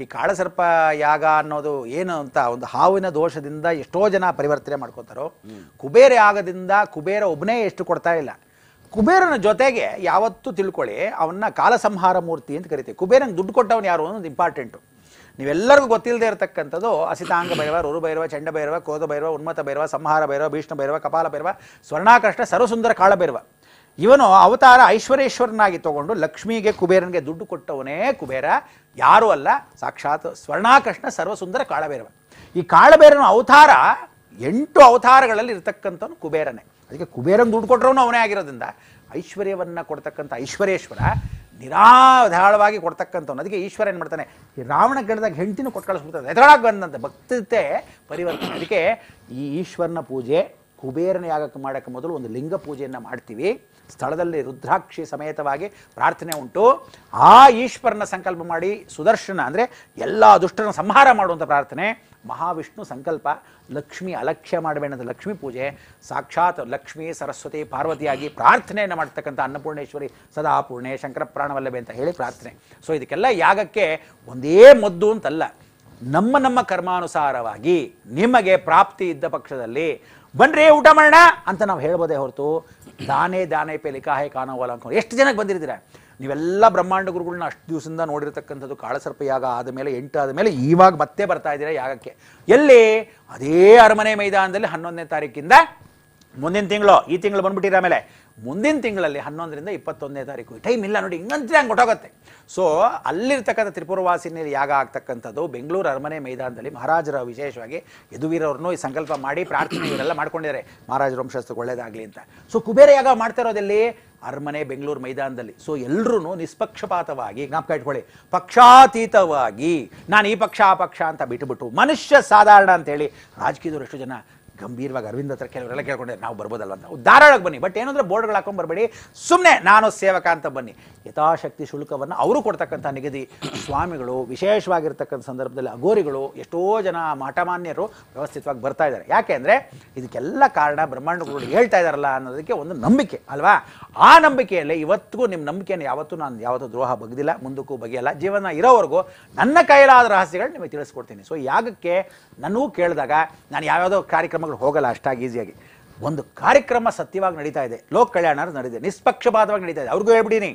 ಈ ಕಾಳಸರ್ಪ ಯಾಗ ಅನ್ನೋದು ಏನು ಅಂತ ಒಂದು ಹಾವಿನ ದೋಷದಿಂದ ಎಷ್ಟೋ ಜನ ಪರಿವರ್ತನೆ ಮಾಡ್ಕೋತಾರೋ, ಕುಬೇರ ಯಾಗದಿಂದ ಕುಬೇರ ಒಬ್ಬನೇ ಎಷ್ಟು ಕೊಡ್ತಾ ಇಲ್ಲ. ಕುಬೇರನ ಜೊತೆಗೆ ಯಾವತ್ತೂ ತಿಳ್ಕೊಳ್ಳಿ, ಅವನ್ನ ಕಾಲಸಂಹಾರ ಮೂರ್ತಿ ಅಂತ ಕರಿತೀವಿ. ಕುಬೇರನಿಗೆ ದುಡ್ಡು ಕೊಟ್ಟವನು ಯಾರು ಅನ್ನೋದು ಇಂಪಾರ್ಟೆಂಟು ನೀವೆಲ್ಲರಿಗೂ ಗೊತ್ತಿಲ್ಲದೆ ಇರತಕ್ಕಂಥದ್ದು ಅಸಿತಾಂಗ ಭೈರವ, ರುರು ಭೈರವ, ಚಂಡ ಭೈರವ, ಕ್ರೋಧ ಭೈರವ ಉನ್ಮತ ಭೈರವ, ಸಂಹಾರ ಭೈರವ ಭೀಷ್ಣ ಭೈರವ, ಕಪಾಲ ಭೈರವ, ಸ್ವರ್ಣಾಕೃಷ್ಣ ಸರ್ವಸುಂದರ ಕಾಳ ಭೈರವ. ಇವನು ಅವತಾರ ಐಶ್ವರೇಶ್ವರನಾಗಿ ತಗೊಂಡು ಲಕ್ಷ್ಮಿಗೆ ಕುಬೇರನಿಗೆ ದುಡ್ಡು ಕೊಟ್ಟವನೇ ಕುಬೇರ. ಯಾರೂ ಅಲ್ಲ, ಸಾಕ್ಷಾತ್ ಸ್ವರ್ಣಾಕೃಷ್ಣ ಸರ್ವಸುಂದರ ಕಾಳಬೇರವ ಈ ಕಾಳಬೇರನ ಅವತಾರ ಎಂಟು ಅವತಾರಗಳಲ್ಲಿ ಇರತಕ್ಕಂಥವ್ನು ಕುಬೇರನೇ. ಅದಕ್ಕೆ ಕುಬೇರನ ದುಡ್ಡು ಕೊಟ್ಟರವನು ಅವನೇ ಆಗಿರೋದ್ರಿಂದ ಐಶ್ವರ್ಯವನ್ನು ಕೊಡ್ತಕ್ಕಂಥ ಐಶ್ವರೇಶ್ವರ ನಿರಾಧಾಳವಾಗಿ ಕೊಡ್ತಕ್ಕಂಥವ್ನು. ಅದಕ್ಕೆ ಈಶ್ವರ ಏನು ಮಾಡ್ತಾನೆ? ಈ ರಾವಣ ಗಣದಾಗ ಹೆಂಡತಿನೂ ಕೊಟ್ಟು ಕಳಿಸ್ಬಿಡ್ತಾರೆ ಎದುರಾಗಿ ಬಂದಂತೆ ಭಕ್ತತೆ ಪರಿವರ್ತನೆ. ಅದಕ್ಕೆ ಈ ಈಶ್ವರನ ಪೂಜೆ ಕುಬೇರನ ಯಾಗಕ್ಕೆ ಮಾಡೋಕ್ಕೆ ಮೊದಲು ಒಂದು ಲಿಂಗ ಪೂಜೆಯನ್ನು ಮಾಡ್ತೀವಿ. ಸ್ಥಳದಲ್ಲಿ ರುದ್ರಾಕ್ಷಿ ಸಮೇತವಾಗಿ ಪ್ರಾರ್ಥನೆ ಉಂಟು. ಆ ಈಶ್ವರನ ಸಂಕಲ್ಪ ಮಾಡಿ ಸುದರ್ಶನ ಅಂದರೆ ಎಲ್ಲ ದುಷ್ಟರನ್ನು ಸಂಹಾರ ಮಾಡುವಂಥ ಪ್ರಾರ್ಥನೆ. ಮಹಾವಿಷ್ಣು ಸಂಕಲ್ಪ, ಲಕ್ಷ್ಮಿ ಅಲಕ್ಷ್ಯ ಮಾಡಬೇಡಂತ ಲಕ್ಷ್ಮೀ ಪೂಜೆ. ಸಾಕ್ಷಾತ್ ಲಕ್ಷ್ಮೀ, ಸರಸ್ವತಿ, ಪಾರ್ವತಿಯಾಗಿ ಪ್ರಾರ್ಥನೆಯನ್ನು ಮಾಡ್ತಕ್ಕಂಥ ಅನ್ನಪೂರ್ಣೇಶ್ವರಿ ಸದಾಪೂರ್ಣೆ ಶಂಕರ ಪ್ರಾಣವಲ್ಲಭೆ ಅಂತ ಹೇಳಿ ಪ್ರಾರ್ಥನೆ. ಸೊ ಇದಕ್ಕೆಲ್ಲ ಯಾಗಕ್ಕೆ ಒಂದೇ ಮದ್ದು ಅಂತಲ್ಲ. ನಮ್ಮ ನಮ್ಮ ಕರ್ಮಾನುಸಾರವಾಗಿ ನಿಮಗೆ ಪ್ರಾಪ್ತಿ ಇದ್ದ ಪಕ್ಷದಲ್ಲಿ ಬನ್ರಿ ಊಟ ಮಾಡೋಣ ಅಂತ ನಾವು ಹೇಳ್ಬೋದೇ ಹೊರತು ದಾನೇ, ದಾನೆ ಪೇ ಲಿಕಾಹೆ ಕಾಣೋವಲ್ಲ ಅನ್ಕೊಂಡು ಎಷ್ಟು ಜನಕ್ಕೆ ಬಂದಿರ್ತೀರ ನೀವೆಲ್ಲ ಬ್ರಹ್ಮಾಂಡ ಗುರುಗಳನ್ನ ಅಷ್ಟು ದಿವಸದಿಂದ ನೋಡಿರ್ತಕ್ಕಂಥದ್ದು ಕಾಳಸರ್ಪ ಯಾಗ ಆದ ಮೇಲೆ ಎಂಟು ಆದ ಮೇಲೆ ಇವಾಗ ಮತ್ತೆ ಬರ್ತಾ ಇದ್ದೀರಾ ಯಾಗಕ್ಕೆ? ಎಲ್ಲಿ? ಅದೇ ಅರಮನೆ ಮೈದಾನದಲ್ಲಿ ಹನ್ನೊಂದನೇ ತಾರೀಕಿಂದ ಮುಂದಿನ ತಿಂಗಳು, ಈ ತಿಂಗಳು ಬಂದ್ಬಿಟ್ಟಿರ ಆಮೇಲೆ. ಮುಂದಿನ ತಿಂಗಳಲ್ಲಿ ಹನ್ನೊಂದರಿಂದ ಇಪ್ಪತ್ತೊಂದನೇ ತಾರೀಕು. ಟೈಮ್ ಇಲ್ಲ ನೋಡಿ ಇನ್ನಂತೆ ಹಂಗೆ ಹೊಟ್ಟೋಗುತ್ತೆ ಸೊ ಅಲ್ಲಿರ್ತಕ್ಕಂಥ ತ್ರಿಪುರವಾಸಿನಲ್ಲಿ ಯಾಗ ಆಗ್ತಕ್ಕಂಥದ್ದು ಬೆಂಗಳೂರು ಅರಮನೆ ಮೈದಾನದಲ್ಲಿ ಮಹಾರಾಜರ ವಿಶೇಷವಾಗಿ ಯದುವೀರವ್ರನ್ನೂ ಈ ಸಂಕಲ್ಪ ಮಾಡಿ ಪ್ರಾರ್ಥನೆ ಇವರೆಲ್ಲ ಮಾಡ್ಕೊಂಡಿದ್ದಾರೆ. ಮಹಾರಾಜರ ವಂಶಸ್ಥಕ್ಕೆ ಒಳ್ಳೇದಾಗಲಿ ಅಂತ. ಸೊ ಕುಬೇರ ಯಾಗ ಮಾಡ್ತಾ ಇರೋದಲ್ಲಿ ಅರಮನೆ, ಬೆಂಗಳೂರು ಮೈದಾನದಲ್ಲಿ. ಸೊ ಎಲ್ಲರೂ ನಿಷ್ಪಕ್ಷಪಾತವಾಗಿ, ಜ್ಞಾಪಕ ಇಟ್ಕೊಳ್ಳಿ, ಪಕ್ಷಾತೀತವಾಗಿ, ನಾನು ಈ ಪಕ್ಷ, ಆ ಪಕ್ಷ ಅಂತ ಬಿಟ್ಟುಬಿಟ್ಟು ಮನುಷ್ಯ ಸಾಧಾರಣ ಅಂತೇಳಿ ರಾಜಕೀಯದವರು ಎಷ್ಟು ಜನ ಗಂಭೀರವಾಗಿ ಅರವಿಂದ್ ಹತ್ರ ಕೆಲವರೆಲ್ಲ ಕೇಳ್ಕೊಂಡೆ, ನಾವು ಬರ್ಬೋದಲ್ಲ ಅಂತ ಧಾರಾಳಕ್ಕೆ ಬನ್ನಿ ಬಟ್ ಏನಂದ್ರೆ ಬೋರ್ಡ್ಗಳು ಹಾಕೊಂಡು ಬರಬೇಡಿ. ಸುಮ್ಮನೆ ನಾನು ಸೇವಕ ಅಂತ ಬನ್ನಿ. ಯಥಾಶಕ್ತಿ ಶುಲ್ಕವನ್ನು ಅವರು ಕೊಡ್ತಕ್ಕಂಥ ನಿಗದಿ ಸ್ವಾಮಿಗಳು, ವಿಶೇಷವಾಗಿರ್ತಕ್ಕಂಥ ಸಂದರ್ಭದಲ್ಲಿ ಅಗೋರಿಗಳು ಎಷ್ಟೋ ಜನ ಮಠಮಾನ್ಯರು ವ್ಯವಸ್ಥಿತವಾಗಿ ಬರ್ತಾ ಇದ್ದಾರೆ. ಯಾಕೆ ಅಂದರೆ ಇದಕ್ಕೆಲ್ಲ ಕಾರಣ ಬ್ರಹ್ಮಾಂಡಗಳು ಹೇಳ್ತಾ ಇದ್ದಾರಲ್ಲ ಅನ್ನೋದಕ್ಕೆ ಒಂದು ನಂಬಿಕೆ, ಅಲ್ವಾ? ಆ ನಂಬಿಕೆಯಲ್ಲಿ ಇವತ್ತಿಗೂ ನಿಮ್ಮ ನಂಬಿಕೆಯನ್ನು ಯಾವತ್ತೂ ನಾನು ಯಾವತ್ತೂ ದ್ರೋಹ ಬಗ್ದಿಲ್ಲ, ಮುಂದಕ್ಕೂ ಬಗೆಯಲ್ಲ. ಜೀವನ ಇರೋವರೆಗೂ ನನ್ನ ಕೈಲಾದ ರಹಸ್ಯಗಳು ನಿಮಗೆ ತಿಳಿಸ್ಕೊಡ್ತೀನಿ. ಸೊ ಯಾಗಕ್ಕೆ ನನಗೂ ಕೇಳಿದಾಗ ನಾನು ಯಾವ್ಯಾವುದೋ ಕಾರ್ಯಕ್ರಮಗಳು ಹೋಗಲ್ಲ ಅಷ್ಟಾಗಿ, ಈಸಿಯಾಗಿ. ಒಂದು ಕಾರ್ಯಕ್ರಮ ಸತ್ಯವಾಗಿ ನಡೀತಾ ಇದೆ. ಲೋಕ ಕಲ್ಯಾಣ ನಡೆದಿದೆ ನಿಷ್ಪಕ್ಷಪಾತವಾಗಿ ನಡೀತಾ ಇದೆ. ಅವ್ರಿಗೂ ಹೇಳ್ಬಿಡೀನಿ.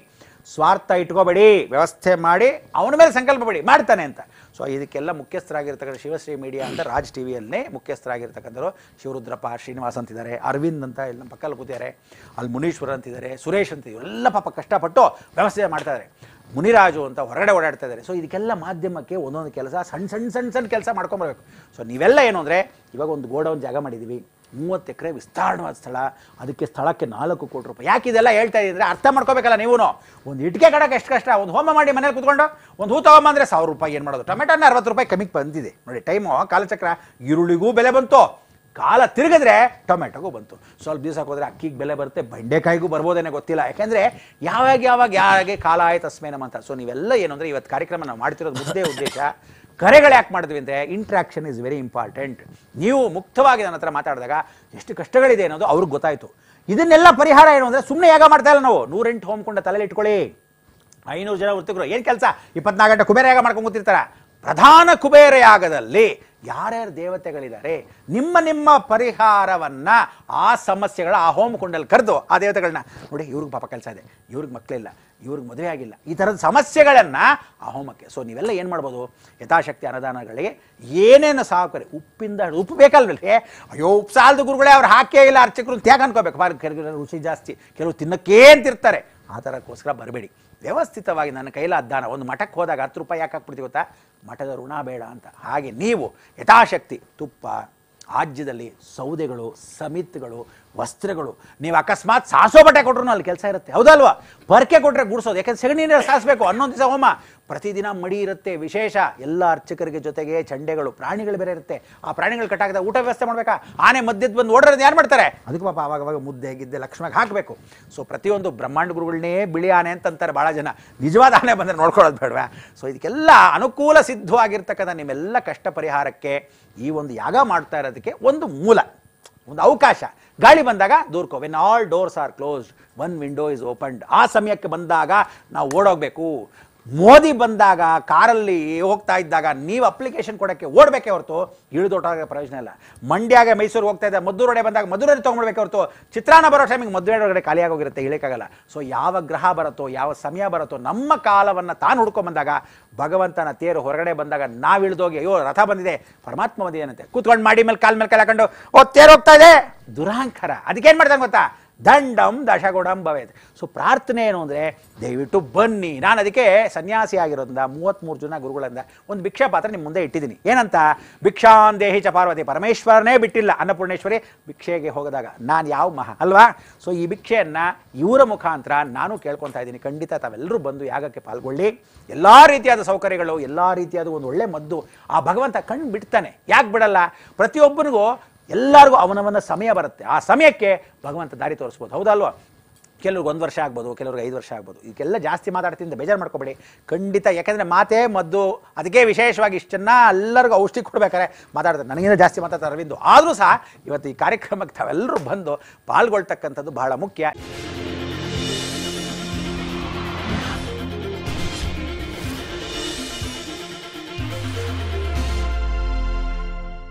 ಸ್ವಾರ್ಥ ಇಟ್ಕೋಬೇಡಿ, ವ್ಯವಸ್ಥೆ ಮಾಡಿ, ಅವನ ಮೇಲೆ ಸಂಕಲ್ಪ ಬಿಡಿ ಮಾಡ್ತಾನೆ ಅಂತ. ಸೊ ಇದಕ್ಕೆಲ್ಲ ಮುಖ್ಯಸ್ಥರಾಗಿರ್ತಕ್ಕಂಥ ಶಿವಶ್ರೀ ಮೀಡಿಯಾ ಅಂತ ರಾಜ್ ಟಿ ವಿಯಲ್ಲೇ ಮುಖ್ಯಸ್ಥರಾಗಿರ್ತಕ್ಕಂಥವ್ರು ಶಿವರುದ್ರಪ್ಪ, ಶ್ರೀನಿವಾಸ್ ಅಂತಿದ್ದಾರೆ, ಅರವಿಂದ್ ಅಂತ ಇಲ್ಲಿ ನಮ್ಮ ಪಕ್ಕಲ್ಲಿ ಕೂತಿದ್ದಾರೆ ಅಲ್ಲಿ ಮುನೀಶ್ವರ ಅಂತಿದ್ದಾರೆ, ಸುರೇಶ್ ಅಂತ ಎಲ್ಲ ಪಾಪ ಕಷ್ಟಪಟ್ಟು ವ್ಯವಸ್ಥೆ ಮಾಡ್ತಾ ಇದ್ದಾರೆ. ಮುನಿರಾಜು ಅಂತ ಹೊರಗಡೆ ಓಡಾಡ್ತಾ ಇದ್ದಾರೆ. ಸೊ ಇದಕ್ಕೆಲ್ಲ ಮಾಧ್ಯಮಕ್ಕೆ ಒಂದೊಂದು ಕೆಲಸ ಸಣ್ಣ ಸಣ್ಣ ಸಣ್ಣ ಸಣ್ಣ ಕೆಲಸ ಮಾಡ್ಕೊಂಬರ್ಬೇಕು ಸೊ ನೀವೆಲ್ಲ ಏನು ಅಂದರೆ, ಇವಾಗ ಒಂದು ಗೋಡೌನ್ ಜಾಗ ಮಾಡಿದ್ದೀವಿ. ಮೂವತ್ತು ಎಕರೆ ವಿಸ್ತಾರವಾದ ಸ್ಥಳ. ಅದಕ್ಕೆ ಸ್ಥಳಕ್ಕೆ ನಾಲ್ಕು ಕೋಟಿ ರೂಪಾಯಿ. ಯಾಕೆ ಇದೆಲ್ಲ ಹೇಳ್ತಾ ಇದ್ರೆ ಅರ್ಥ ಮಾಡ್ಕೋಬೇಕಲ್ಲ ನೀವು ಒಂದು ಇಟ್ಟಿಗೆ ಕಡಕ್ಕೆ ಎಷ್ಟು ಕಷ್ಟ. ಒಂದು ಹೋಮ ಮಾಡಿ ಮನೇಲಿ ಕುತ್ಕೊಂಡು, ಒಂದು ಹೂ ತಗೊಂಬಂದ್ರೆ ಸಾವಿರ ರೂಪಾಯಿ ಏನು ಮಾಡೋದು? ಟೊಮೆಟೋನ ಅರವತ್ತು ರೂಪಾಯಿ ಕಮ್ಮಿಗೆ ಬಂದಿದೆ. ನೋಡಿ, ಟೈಮು, ಕಾಲಚಕ್ರ, ಈರುಳ್ಳಿಗೂ ಬೆಲೆ ಬಂತು. ಕಾಲ ತಿರುಗಿದ್ರೆ ಟೊಮೆಟೊಗೂ ಬಂತು. ಸ್ವಲ್ಪ ದಿವಸ ಹೋದರೆ ಅಕ್ಕಿಗೆ ಬೆಲೆ ಬರುತ್ತೆ, ಬೆಂಡೆಕಾಯಿಗೂ ಬರ್ಬೋದೇನೆ ಗೊತ್ತಿಲ್ಲ. ಯಾಕೆಂದರೆ ಯಾವಾಗ ಯಾವಾಗ ಯಾವಾಗೆ ಕಾಲ ಆಯ್ತು ಅಸ್ಮೇನಮ್ ಅಂತ. ಸೊ ನೀವೆಲ್ಲ ಏನು ಅಂದರೆ ಇವತ್ತು ಕಾರ್ಯಕ್ರಮ ನಾವು ಮಾಡ್ತಿರೋದು ಮುದ್ದೆ ಉದ್ದೇಶ. ಕರೆಗಳು ಯಾಕೆ ಮಾಡಿದ್ವಿ ಅಂದರೆ ಇಂಟ್ರಾಕ್ಷನ್ ಇಸ್ ವೆರಿ ಇಂಪಾರ್ಟೆಂಟ್ ನೀವು ಮುಕ್ತವಾಗಿ ನನ್ನ ಹತ್ರ ಮಾತಾಡಿದಾಗ ಎಷ್ಟು ಕಷ್ಟಗಳಿದೆ ಅನ್ನೋದು ಅವ್ರಿಗೆ ಗೊತ್ತಾಯಿತು. ಇದನ್ನೆಲ್ಲ ಪರಿಹಾರ ಏನು ಅಂದರೆ ಸುಮ್ಮನೆ ಯಾಗ ಮಾಡ್ತಾ ಇಲ್ಲ ನಾವು. ನೂರೆಂಟು ಹೋಮ್ಕೊಂಡ ತಲೆಯಲ್ಲಿ ಇಟ್ಕೊಳ್ಳಿ. ಐನೂರು ಜನ ವೃತ್ತಿಕರು ಏನು ಕೆಲಸ? ಇಪ್ಪತ್ನಾಲ್ಕು ಗಂಟೆ ಕುಬೇರ ಯಾಗ ಮಾಡ್ಕೊಂಡು ಕೂತಿರ್ತಾರ. ಪ್ರಧಾನ ಕುಬೇರ ಯಾಗದಲ್ಲಿ ಯಾರ್ಯಾರು ದೇವತೆಗಳಿದ್ದಾರೆ, ನಿಮ್ಮ ನಿಮ್ಮ ಪರಿಹಾರವನ್ನ ಆ ಸಮಸ್ಯೆಗಳ, ಆ ಹೋಮ ಕುಂಡಲ್ಲಿ ಕರೆದು ಆ ದೇವತೆಗಳನ್ನ ನೋಡಿ ಇವ್ರಿಗೆ ಪಾಪ ಕೆಲಸ ಇದೆ, ಇವ್ರಿಗೆ ಮಕ್ಕಳಿಲ್ಲ ಇವ್ರಿಗೆ ಮದುವೆ ಆಗಿಲ್ಲ, ಈ ಥರದ ಸಮಸ್ಯೆಗಳನ್ನ ಆ ಹೋಮಕ್ಕೆ. ಸೊ ನೀವೆಲ್ಲ ಏನು ಮಾಡ್ಬೋದು? ಯಥಾಶಕ್ತಿ ಅನುದಾನಗಳಿಗೆ ಏನೇನು ಸಾಕರಿ ಉಪ್ಪಿಂದ ಉಪ್ಪು ಬೇಕಲ್ವಲ್ರಿ ಅಯ್ಯೋ ಉಪ್ಪು ಗುರುಗಳೇ ಅವ್ರು ಹಾಕೇ ಇಲ್ಲ, ಅರ್ಚಕರು ತ್ಯಾಗ ಅನ್ಕೋಬೇಕು. ರುಚಿ ಜಾಸ್ತಿ ಕೆಲವು ತಿನ್ನಕ್ಕೇ ಅಂತಿರ್ತಾರೆ. ಆ ಥರಕ್ಕೋಸ್ಕರ ಬರಬೇಡಿ. ವ್ಯವಸ್ಥಿತವಾಗಿ ನನ್ನ ಕೈಲ ಅದ್ದಾನ ಒಂದು ಮಠಕ್ಕೆ ಹೋದಾಗ ಹತ್ತು ರೂಪಾಯಿ ಯಾಕೆ ಹಾಕ್ಬಿಡ್ತೀವಿ ಗೊತ್ತಾ? ಮಠದ ಋಣ ಬೇಡ ಅಂತ. ಹಾಗೆ ನೀವು ಯಥಾಶಕ್ತಿ, ತುಪ್ಪ ರಾಜ್ಯದಲ್ಲಿ ಸೌದೆಗಳು, ಸಮಿತಿಗಳು, ವಸ್ತ್ರಗಳು, ನೀವು ಅಕಸ್ಮಾತ್ ಸಾಸೋ ಬಟ್ಟೆ ಕೊಟ್ರು ಅಲ್ಲಿ ಕೆಲಸ ಇರುತ್ತೆ. ಹೌದಲ್ವಾ? ಪರ್ಕೆ ಕೊಟ್ಟರೆ ಗುಡಿಸೋದು. ಯಾಕಂದ್ರೆ ಸಗಣಿ ನೀರು ಸಾಸಬೇಕು. ಹನ್ನೊಂದು ದಿವಸ ಹೋಮ. ಪ್ರತಿದಿನ ಮಡಿ ಇರುತ್ತೆ, ವಿಶೇಷ. ಎಲ್ಲ ಅರ್ಚಕರಿಗೆ ಜೊತೆಗೆ ಚಂಡೆಗಳು, ಪ್ರಾಣಿಗಳು ಬೇರೆ ಇರುತ್ತೆ. ಆ ಪ್ರಾಣಿಗಳು ಕಟ್ಟಾಕದ ಊಟ ವ್ಯವಸ್ಥೆ ಮಾಡ್ಬೇಕಾ? ಆನೆ ಮಧ್ಯದ ಬಂದು ಓಡೋದು ಯಾರು ಮಾಡ್ತಾರೆ? ಅದಕ್ಕೆ ಪಾಪ ಆವಾಗ ಅವಾಗ ಮುದ್ದೆ, ಗಿದ್ದೆ ಲಕ್ಷ್ಮಿಗೆ ಹಾಕಬೇಕು. ಸೊ ಪ್ರತಿಯೊಂದು ಬ್ರಹ್ಮಾಂಡ ಗುರುಗಳನ್ನೇ ಬಿಳಿ ಆನೆ ಅಂತಂತಾರೆ ಭಾಳ ಜನ. ನಿಜವಾದ ಆನೆ ಬಂದರೆ ನೋಡ್ಕೊಳ್ಳೋದು ಬೇಡವಾ? ಸೊ ಇದಕ್ಕೆಲ್ಲ ಅನುಕೂಲ ಸಿದ್ಧವಾಗಿರ್ತಕ್ಕಂಥ ನಿಮ್ಮೆಲ್ಲ ಕಷ್ಟ ಪರಿಹಾರಕ್ಕೆ ಈ ಒಂದು ಯಾಗ ಮಾಡ್ತಾ ಇರೋದಕ್ಕೆ ಒಂದು ಮೂಲ, ಒಂದು ಅವಕಾಶ. ಗಾಳಿ ಬಂದಾಗ ದೂರ್ಕೋ. When all doors are closed one window is opened ಆ ಸಮಯಕ್ಕೆ ಬಂದಾಗ ನಾವು ಓಡೋಗ್ಬೇಕು. ಮೋದಿ ಬಂದಾಗ, ಕಾರಲ್ಲಿ ಹೋಗ್ತಾ ಇದ್ದಾಗ ನೀವು ಅಪ್ಲಿಕೇಶನ್ ಕೊಡೋಕ್ಕೆ ಓಡಬೇಕೆ ಹೊರತು ಇಳಿದೋಟಾಗ ಪ್ರಯೋಜನ ಇಲ್ಲ. ಮಂಡ್ಯಾಗ ಮೈಸೂರು ಹೋಗ್ತಾ ಇದ್ದ ಮದ್ದೂರೊಡೆ ಬಂದಾಗ ಮದ್ದೂರಲ್ಲಿ ತೊಗೊಂಡ್ಬೇಕೆ ಹೊರತು ಚಿತ್ರಾನ್ನ ಬರೋ ಟೈಮಿಗೆ ಮದುವೆ ಒಳಗಡೆ ಖಾಲಿಯಾಗೋಗಿರುತ್ತೆ ಇಳಿಕಾಗಲ್ಲ ಸೊ ಯಾವ ಗ್ರಹ ಬರುತ್ತೋ, ಯಾವ ಸಮಯ ಬರುತ್ತೋ, ನಮ್ಮ ಕಾಲವನ್ನು ತಾನು ಹುಡ್ಕೊಂಬಂದಾಗ ಭಗವಂತನ ತೇರು ಹೊರಗಡೆ ಬಂದಾಗ ನಾವು ಇಳಿದೋಗಿ, ಅಯ್ಯೋ, ರಥ ಬಂದಿದೆ, ಪರಮಾತ್ಮ ಬಂದಿದೆ ಕೂತ್ಕೊಂಡು ಮಾಡಿ, ಮೇಲೆ ಕಾಲ್ ಮೇಲೆ ಕಾಲ್ ಓ, ತೇರು ಹೋಗ್ತಾ ಇದೆ. ದುರಹಂಕಾರ ಅದಕ್ಕೇನು ಮಾಡ್ತಾನೆ ಗೊತ್ತಾ? ದಂಡಂ ದಶಗುಣಂ ಭವೇತ್. ಸೊ ಪ್ರಾರ್ಥನೆ ಏನು ಅಂದರೆ, ದಯವಿಟ್ಟು ಬನ್ನಿ. ನಾನು ಅದಕ್ಕೆ ಸನ್ಯಾಸಿ ಆಗಿರೋದ್ರಿಂದ ಮೂವತ್ತ್ಮೂರು ಜನ ಗುರುಗಳಿಂದ ಒಂದು ಭಿಕ್ಷಾ ಪಾತ್ರ ನಿಮ್ಮ ಮುಂದೆ ಇಟ್ಟಿದ್ದೀನಿ. ಏನಂತ? ಭಿಕ್ಷಾನ್ ದೇಹಿ ಚ ಪಾರ್ವತಿ, ಪರಮೇಶ್ವರನೇ ಬಿಟ್ಟಿಲ್ಲ. ಅನ್ನಪೂರ್ಣೇಶ್ವರಿ ಭಿಕ್ಷೆಗೆ ಹೋಗದಾಗ ನಾನು ಯಾವ ಮಹಾ, ಅಲ್ವಾ? ಸೊ ಈ ಭಿಕ್ಷೆಯನ್ನು ಇವರ ಮುಖಾಂತರ ನಾನು ಕೇಳ್ಕೊತಾ ಇದ್ದೀನಿ. ಖಂಡಿತ ತಾವೆಲ್ಲರೂ ಬಂದು ಯಾಗಕ್ಕೆ ಪಾಲ್ಗೊಳ್ಳಿ. ಎಲ್ಲ ರೀತಿಯಾದ ಸೌಕರ್ಯಗಳು, ಎಲ್ಲ ರೀತಿಯಾದ ಒಂದು ಒಳ್ಳೆ ಮದ್ದು ಆ ಭಗವಂತ ಕಣ್ಣು ಬಿಡ್ತಾನೆ. ಯಾಕೆ ಬಿಡಲ್ಲ? ಪ್ರತಿಯೊಬ್ಬನಿಗೂ ಎಲ್ಲರಿಗೂ ಅವನವನ ಸಮಯ ಬರುತ್ತೆ. ಆ ಸಮಯಕ್ಕೆ ಭಗವಂತ ದಾರಿ ತೋರಿಸ್ಬೋದು. ಹೌದಲ್ವಾ? ಕೆಲವ್ರಿಗೆ ಒಂದು ವರ್ಷ ಆಗ್ಬೋದು, ಕೆಲವ್ರಿಗೆ ಐದು ವರ್ಷ ಆಗ್ಬೋದು. ಇದಕ್ಕೆಲ್ಲ ಜಾಸ್ತಿ ಮಾತಾಡ್ತಿದ್ದ ಬೇಜಾರು ಮಾಡ್ಕೊಬೇಡಿ. ಖಂಡಿತ, ಯಾಕಂದರೆ ಮಾತೇ ಮದ್ದು. ಅದಕ್ಕೆ ವಿಶೇಷವಾಗಿ ಇಷ್ಟನ್ನ ಎಲ್ಲರಿಗೂ ಔಷಧಿ ಕೊಡ್ಬೇಕಾರೆ ಮಾತಾಡ್ತಾರೆ. ನನಗಿಂತ ಜಾಸ್ತಿ ಮಾತಾಡ್ತಾರೆ ಅರವಿಂದು. ಆದರೂ ಸಹ ಇವತ್ತು ಈ ಕಾರ್ಯಕ್ರಮಕ್ಕೆ ತಾವೆಲ್ಲರೂ ಬಂದು ಪಾಲ್ಗೊಳ್ತಕ್ಕಂಥದ್ದು ಬಹಳ ಮುಖ್ಯ.